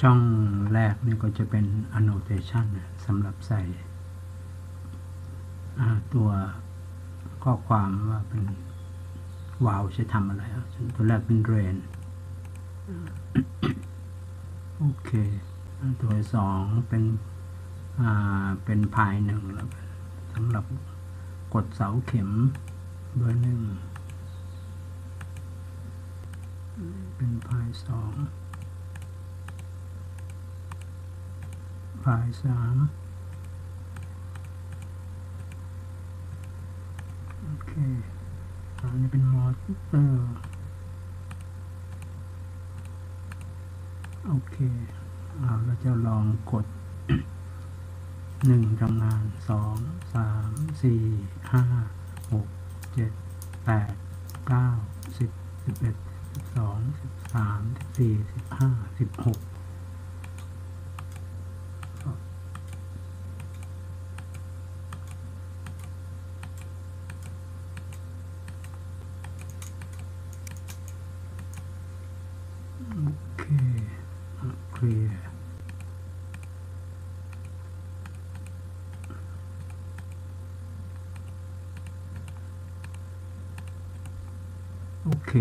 ช่องแรกนี่ก็จะเป็น annotation นสำหรับใส่ตัวข้อความว่าเป็นวาล์วจะทำอะไรอะตัวแรกเป็น drain โอเค ตัวสองเป็นเป็นพายหนึ่งแล้วสำหรับกดเสาเข็มเบอร์หนึ่งเป็นพายสอง พายสามโอเคอันนี้เป็นมอเตอร์โอเคเราจะลองกดหนึ่งทำงานสองสามสี่ห้าหกเจ็ดแปดเก้าสิบสิบเอ็ดสิบสองสิบสามสิบสี่สิบห้าสิบหก โอเค